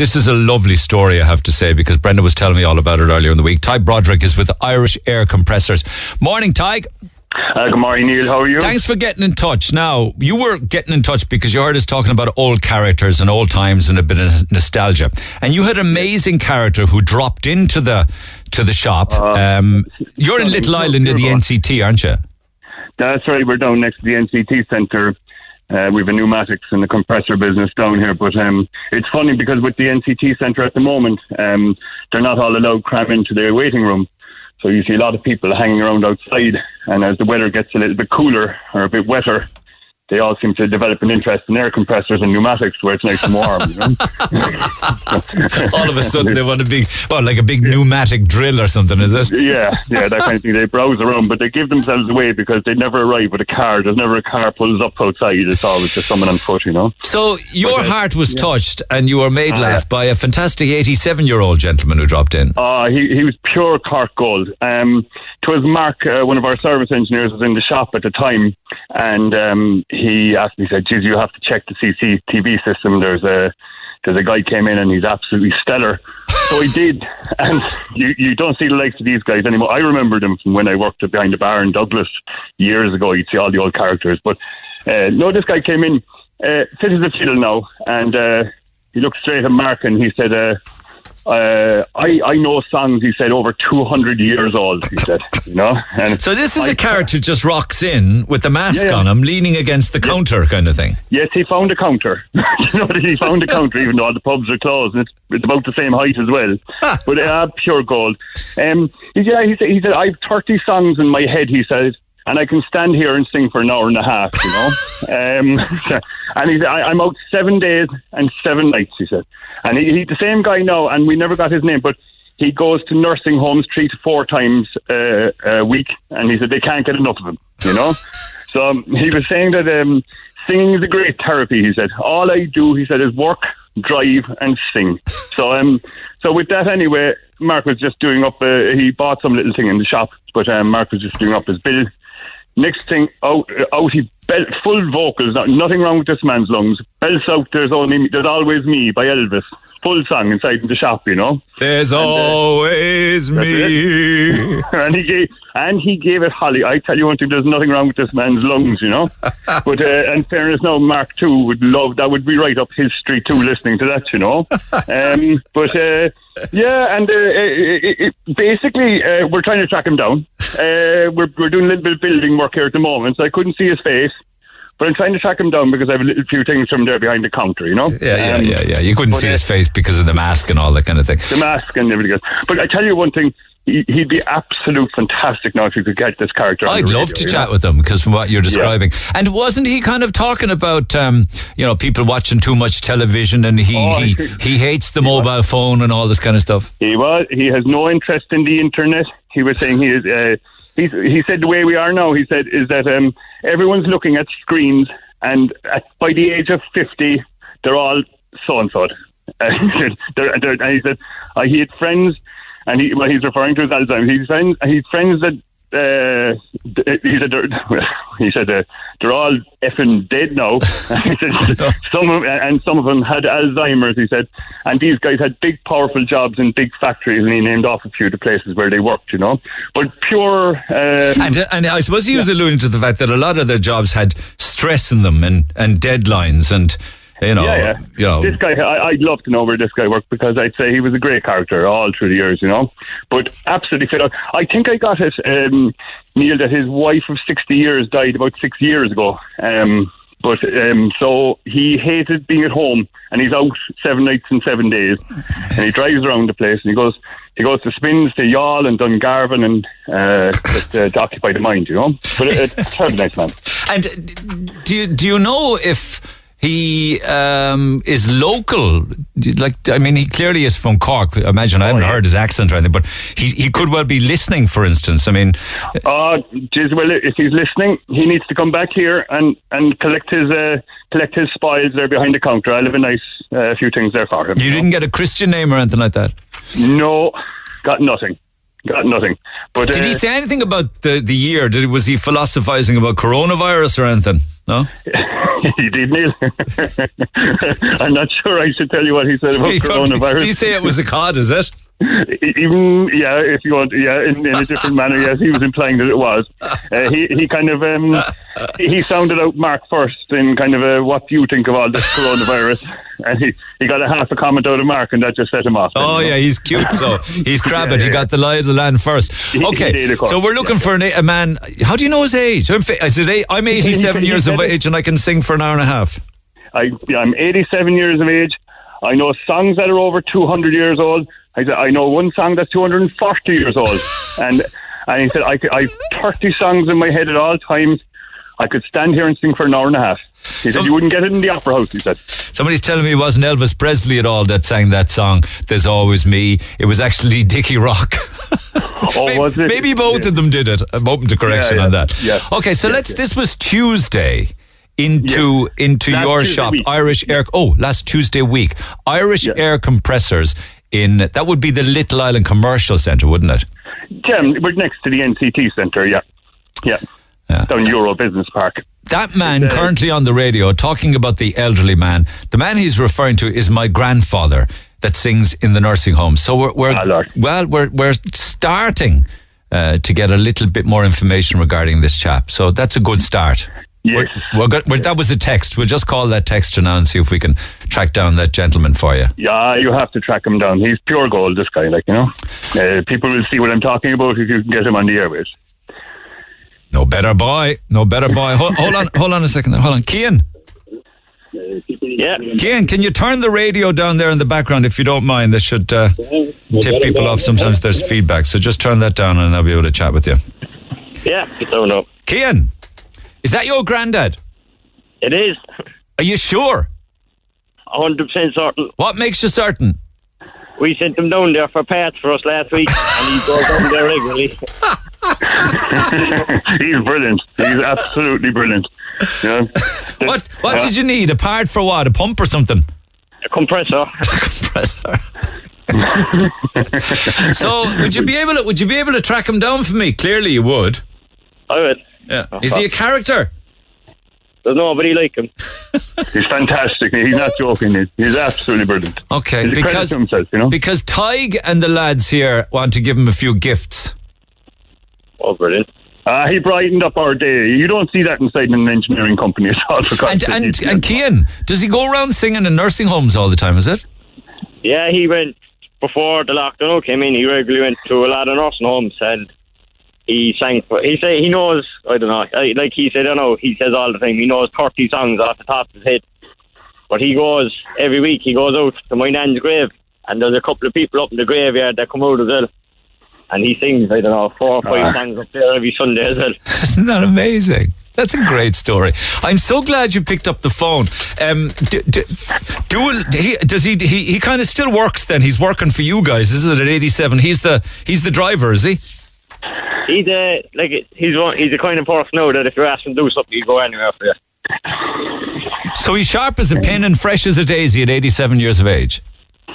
this is a lovely story, I have to say, because Brenda was telling me all about it earlier in the week. Tadhg Broderick is with Irish Air Compressors. Morning, Tadhg. Uh, good morning, Neil. How are you? Thanks for getting in touch. Now, you were getting in touch because you heard us talking about old characters and old times and a bit of nostalgia. And you had an amazing character who dropped into the to the shop. Uh, um, you're in Little Island in the NCT, aren't you? That's right. We're down next to the NCT Centre. Uh, we have a pneumatics and a compressor business down here, but um, it's funny because with the NCT Centre at the moment, um, they're not all allowed cram into their waiting room. So you see a lot of people hanging around outside, and as the weather gets a little bit cooler or a bit wetter, they all seem to develop an interest in air compressors and pneumatics where it's nice and warm. You know? all of a sudden they want a big, well, like a big pneumatic drill or something, is it? Yeah, yeah, that kind of thing. They browse around, but they give themselves away because they never arrive with a car. There's never a car pulls up outside. It's always just someone on foot, you know. So your but, uh, heart was yeah. touched and you were made uh, laugh by a fantastic 87 year old gentleman who dropped in. Uh, he, he was pure Cork gold. Um, it was Mark, uh, one of our service engineers, was in the shop at the time, and um, he asked me, he said, "Geez, you have to check the CCTV system. There's a there's a guy came in and he's absolutely stellar." So he did, and you you don't see the likes of these guys anymore. I remember them from when I worked behind the bar in Douglas years ago. You'd see all the old characters, but uh, no, this guy came in uh, fit as a fiddle now, and uh, he looked straight at Mark and he said. Uh, I, I know songs, he said, over 200 years old, he said, you know. And so this is I, a character just rocks in with the mask yeah, yeah. on him, leaning against the yeah. counter kind of thing. Yes, he found a counter. you know, he found a counter, even though all the pubs are closed. And it's, it's about the same height as well. but uh, pure gold. Um, yeah, he said, he said, I have 30 songs in my head, he said, and I can stand here and sing for an hour and a half, you know. um, and he said, I, I'm out seven days and seven nights, he said. And he, he's the same guy now, and we never got his name, but he goes to nursing homes three to four times uh, a week, and he said they can't get enough of him, you know? so um, he was saying that um, singing is a great therapy, he said. All I do, he said, is work, drive, and sing. So, um, so with that anyway, Mark was just doing up, uh, he bought some little thing in the shop, but um, Mark was just doing up his bill Next thing, out, out he belt, full vocals, not, nothing wrong with this man's lungs. Belts out, there's only, there's always me by Elvis. Full song inside the shop, you know. There's and, uh, always me. and he gave, and he gave it Holly. I tell you one thing, there's nothing wrong with this man's lungs, you know. but uh, in fairness, now Mark too would love that would be right up his street too, listening to that, you know. Um, but uh, yeah, and uh, it, it, basically, uh, we're trying to track him down. Uh, we're, we're doing a little bit of building work here at the moment, so I couldn't see his face. But I'm trying to track him down because I have a little few things from there behind the counter, you know? Yeah, yeah, um, yeah, yeah. You couldn't see his face because of the mask and all that kind of thing. The mask and everything else. But I tell you one thing, he'd be absolute fantastic now if you could get this character. I'd love to chat know? with him because from what you're describing, yeah. and wasn't he kind of talking about um, you know people watching too much television and he oh, he, he hates the mobile was. phone and all this kind of stuff. He was. He has no interest in the internet. He was saying he is. Uh, he said the way we are now. He said is that um, everyone's looking at screens, and at, by the age of fifty, they're all so and so. And he said, I he had friends and he, well, he's referring to his Alzheimer's. He's friends, he's friends that uh, he said they're, he said uh, they're all effing dead now. said some of, and some of them had Alzheimer's. He said, and these guys had big, powerful jobs in big factories, and he named off a few of the places where they worked. You know, but pure. Um, and and I suppose he was yeah. alluding to the fact that a lot of their jobs had stress in them and and deadlines and you know, yeah, yeah. You know. This guy, I, would love to know where this guy worked because I'd say he was a great character all through the years, you know. But absolutely fit I think I got it, um, Neil, that his wife of 60 years died about six years ago. Um, but um, so he hated being at home, and he's out seven nights and seven days, and he drives around the place, and he goes, he goes to spins to Youghal and Dungarvan, and uh, just, uh, to occupy the mind, you know. But it's a terribly nice man. And do you, do you know if? He um, is local. Like, I mean, he clearly is from Cork. I imagine I haven't oh, yeah. heard his accent or anything, but he, he could well be listening, for instance. I mean, uh, geez, well, if he's listening, he needs to come back here and, and collect his uh, collect his spoils there behind the counter. I have a nice uh, few things there for him. You, you didn't know? get a Christian name or anything like that? No, got nothing. Got nothing. But did he uh, say anything about the the year? Did was he philosophizing about coronavirus or anything? No. he did, Neil. I'm not sure I should tell you what he said about He coronavirus. Did you say it was a cod, is it? Even yeah, if you want, yeah, in, in a different manner, yes, he was implying that it was. Uh, he he kind of um, he he sounded out Mark first in kind of a what do you think of all this coronavirus, and he, he got a half a comment out of Mark, and that just set him off. Oh yeah, he's cute. So he's crabbit. He yeah. got the lie of the land first. He- he Okay, did, so we're looking for an, a man. How do you know his age? I'm, fi- is it eight? I'm 87 years of age and I can sing for an hour and a half. I, I'm 87 years of age. I know songs that are over 200 years old. I, said, I know one song that's 240 years old. and and he said, I, I have 30 songs in my head at all times. I could stand here and sing for an hour and a half. He said, You wouldn't get it in the opera house, he said. Somebody's telling me it wasn't Elvis Presley at all that sang that song. There's always me. It was actually Dickie Rock. Oh, maybe, was it? maybe both Yeah. of them did it. I'm open to correction Yeah, yeah, on that. yeah. Okay, so let's. This was Tuesday. Into into Last your Tuesday shop, week. Irish Air. Oh, last Tuesday week, Irish Yeah. Air Compressors in that would be the Little Island Commercial Centre, wouldn't it? Yeah, we're next to the NCT Centre, yeah. Yeah. Yeah. Down Euro Business Park. That man uh, currently on the radio talking about the elderly man. The man he's referring to is my grandfather that sings in the nursing home. So we're, we're Ah, well, we're we're starting uh, to get a little bit more information regarding this chap. So that's a good start. Yes. We're, we're go- we're, that was a text. We'll just call that texter now and see if we can track down that gentleman for you. Yeah, you have to track him down. He's pure gold, this guy, like, you know. Uh, people will see what I'm talking about if you can get him on the airwaves. No better boy. No better boy. Hold, hold on. Hold on a second. there. Hold on. Kian. Yeah. Kian, can you turn the radio down there in the background if you don't mind? This should uh, tip people off. Sometimes there's feedback. So just turn that down and I'll be able to chat with you. Yeah. I don't know. Kian, is that your granddad? It is. Are you sure? 100% certain. What makes you certain? We sent him down there for parts for us last week, and he goes down there regularly. He's brilliant. He's absolutely brilliant. Yeah. What What Yeah. did you need? A part for what? A pump or something? A compressor. Compressor. so would you be able to Would you be able to track him down for me? Clearly you would. I would. Yeah. Is he a character? There's nobody like him. He's fantastic. He's not joking. He's, he's absolutely brilliant. Okay, He's because to himself, you know. because Tadhg and the lads here want to give him a few gifts. Oh, brilliant. Uh, he brightened up our day. You don't see that inside an engineering company at all. for And sake. and and Kian, does he go around singing in nursing homes all the time? Is it? Yeah, he went before the lockdown came in. He regularly went to a lot of nursing homes, and he sang. For, he say he knows. I don't know. I- Like he said, I don't know. He says all the time. He knows thirty songs off the top of his head. But he goes every week. He goes out to my nan's grave, and there's a couple of people up in the graveyard that come out as well. And he sings, I don't know, four or five Ah. songs up there every Sunday as well. Isn't that amazing? That's a great story. I'm so glad you picked up the phone. Um, do, do, do he, does he? He, he kind of still works. Then he's working for you guys, isn't it? At 87, he's the he's the driver, is he? He's a like he's one. He's the kind of person now that if you ask him to do something, he'll go anywhere for you. So he's sharp as a pin and fresh as a daisy at 87 years of age.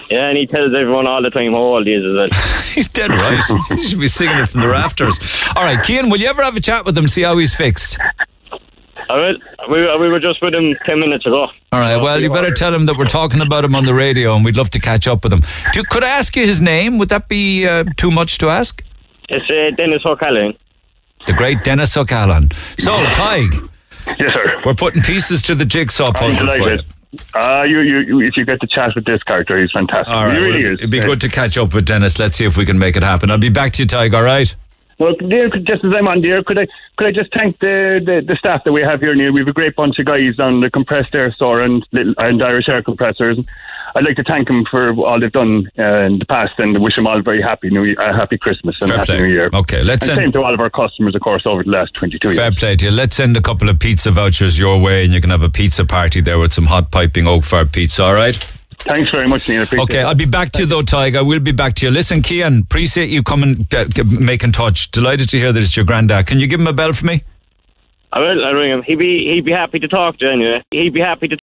Yeah, and he tells everyone all the time how old he is well. He's dead right. he should be singing it from the rafters. All right, Kian, will you ever have a chat with him? See how he's fixed. I will. We, we were just with him 10 minutes ago. All right. Well, you better tell him that we're talking about him on the radio, and we'd love to catch up with him. Do, could I ask you his name? Would that be uh, too much to ask? It's uh, Dennis O'Callaghan. The great Dennis O'Callaghan. So, Tadhg, yes, sir. we're putting pieces to the jigsaw puzzle for you. Uh, you, you, you, if you get to chat with this character, he's fantastic. All right. he really well, is. It'd be good to catch up with Dennis. Let's see if we can make it happen. I'll be back to you, Tadhg. All right. Well, dear, just as I'm on dear, could I could I just thank the, the, the staff that we have here, Neil? We have a great bunch of guys on the compressed air store and and Irish air compressors. I'd like to thank them for all they've done uh, in the past and wish them all very happy New Year, uh, happy Christmas and Fair happy play. New Year. Okay, let's and send- same to all of our customers, of course, over the last 22 Fair years. play to you. Let's send a couple of pizza vouchers your way, and you can have a pizza party there with some hot piping oak fire pizza. All right. Thanks very much, Neil. Appreciate Okay, it. I'll be back to you though, Tadhg. I will be back to you. Listen, Kian, appreciate you coming, uh, g- making touch. Delighted to hear that it's your granddad. Can you give him a bell for me? I will. I'll ring him. He'd be he'd be happy to talk to you anyway. He'd be happy to